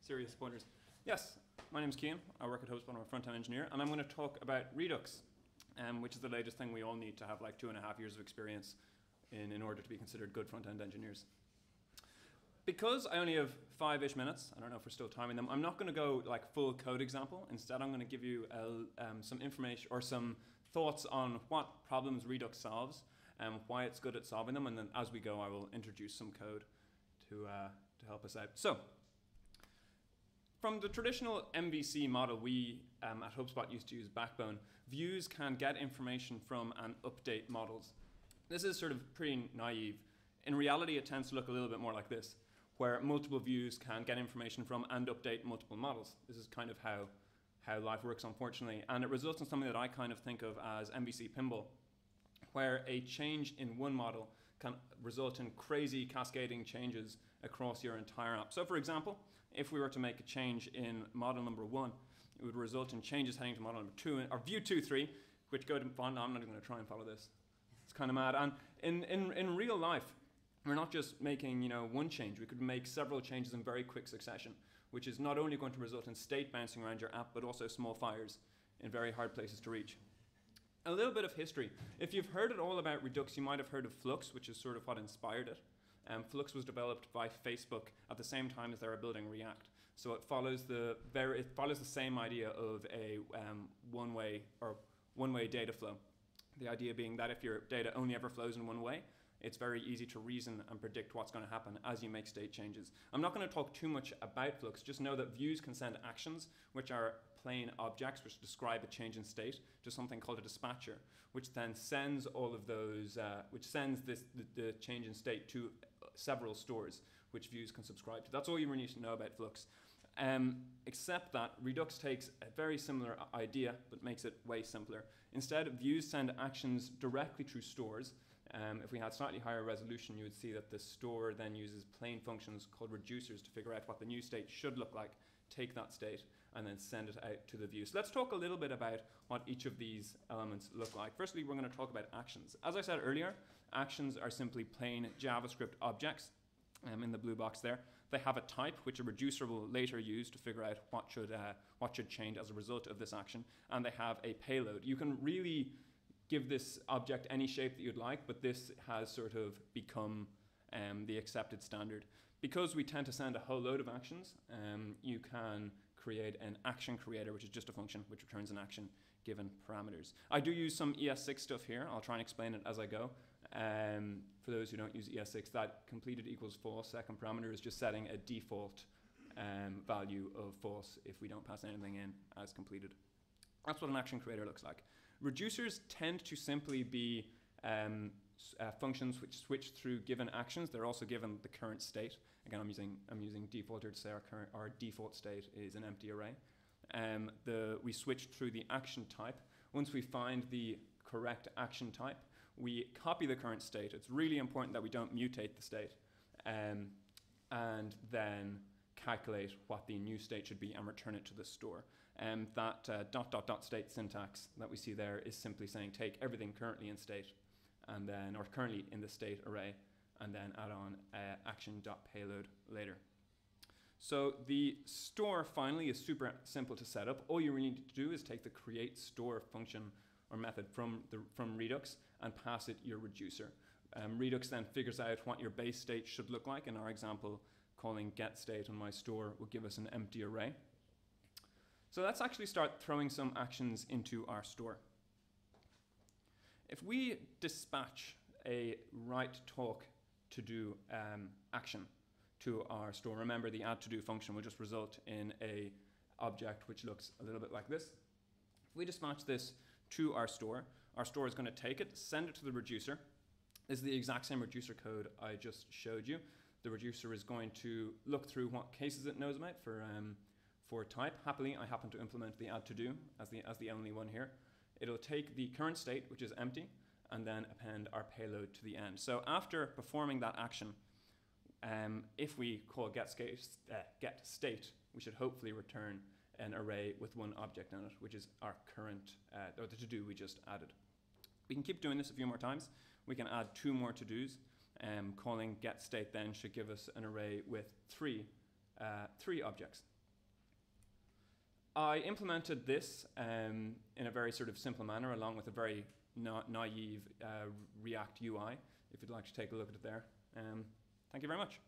serious pointers. Yes, my name is Cian. I work at HubSpot. I'm a front-end engineer, and I'm going to talk about Redux, um, which is the latest thing we all need to have like two and a half years of experience in, in order to be considered good front-end engineers. Because I only have five-ish minutes, I don't know if we're still timing them, I'm not going to go like full code example. Instead, I'm going to give you um, some information or some thoughts on what problems Redux solves and why it's good at solving them. And then as we go, I will introduce some code to, uh, to help us out. So from the traditional MVC model, we um, at HubSpot used to use Backbone. Views can get information from and update models. This is sort of pretty naive. In reality, it tends to look a little bit more like this, where multiple views can get information from and update multiple models. This is kind of how, how life works, unfortunately. And it results in something that I kind of think of as MVC pinball, where a change in one model can result in crazy cascading changes across your entire app. So for example, if we were to make a change in model number one, it would result in changes heading to model number two, or view two, three, which go to, no, I'm not even going to try and follow this. It's kind of mad. And in, in, in real life, we're not just making you know, one change, we could make several changes in very quick succession, which is not only going to result in state bouncing around your app, but also small fires in very hard places to reach. A little bit of history. If you've heard at all about Redux, you might have heard of Flux, which is sort of what inspired it. Um, Flux was developed by Facebook at the same time as they were building React. So it follows the very, it follows the same idea of a um, one-way or one-way data flow. The idea being that if your data only ever flows in one way, it's very easy to reason and predict what's going to happen as you make state changes. I'm not going to talk too much about Flux, just know that views can send actions, which are plain objects which describe a change in state, to something called a dispatcher, which then sends all of those, uh, which sends this the, the change in state to several stores which views can subscribe to. That's all you really need to know about Flux. Um, except that Redux takes a very similar idea but makes it way simpler. Instead, views send actions directly through stores. Um, if we had slightly higher resolution, you would see that the store then uses plain functions called reducers to figure out what the new state should look like, take that state, and then send it out to the view. So let's talk a little bit about what each of these elements look like. Firstly, we're going to talk about actions. As I said earlier, actions are simply plain JavaScript objects um, in the blue box there. They have a type which a reducer will later use to figure out what should, uh, what should change as a result of this action. And they have a payload. You can really give this object any shape that you'd like, but this has sort of become um, the accepted standard. Because we tend to send a whole load of actions, um, you can create an action creator, which is just a function which returns an action given parameters. I do use some ES6 stuff here. I'll try and explain it as I go. Um, for those who don't use ES6, that completed equals false second parameter is just setting a default um, value of false if we don't pass anything in as completed. That's what an action creator looks like. Reducers tend to simply be um, uh, functions which switch through given actions. They're also given the current state. Again, I'm using I'm using default here to say our current our default state is an empty array. Um, the we switch through the action type. Once we find the correct action type, we copy the current state. It's really important that we don't mutate the state. Um, and then calculate what the new state should be and return it to the store. And um, that uh, dot dot dot state syntax that we see there is simply saying take everything currently in state and then, or currently in the state array, and then add on uh, action dot payload later. So the store finally is super simple to set up. All you really need to do is take the create store function or method from, the, from Redux and pass it your reducer. Um, Redux then figures out what your base state should look like. In our example, calling get state on my store will give us an empty array. So let's actually start throwing some actions into our store. If we dispatch a write talk to do um, action to our store, remember the add to do function will just result in a object which looks a little bit like this. If we dispatch this to our store. Our store is going to take it, send it to the reducer. This is the exact same reducer code I just showed you. The reducer is going to look through what cases it knows about for, um, for type. Happily, I happen to implement the add to do as the, as the only one here. It'll take the current state, which is empty, and then append our payload to the end. So after performing that action, um, if we call get, uh, get state, we should hopefully return an array with one object in it, which is our current, uh, or the to-do we just added. We can keep doing this a few more times. We can add two more to-dos. Um, calling get state then should give us an array with three uh, three objects. I implemented this um, in a very sort of simple manner, along with a very na- naive uh, React UI. If you'd like to take a look at it there. Um, thank you very much.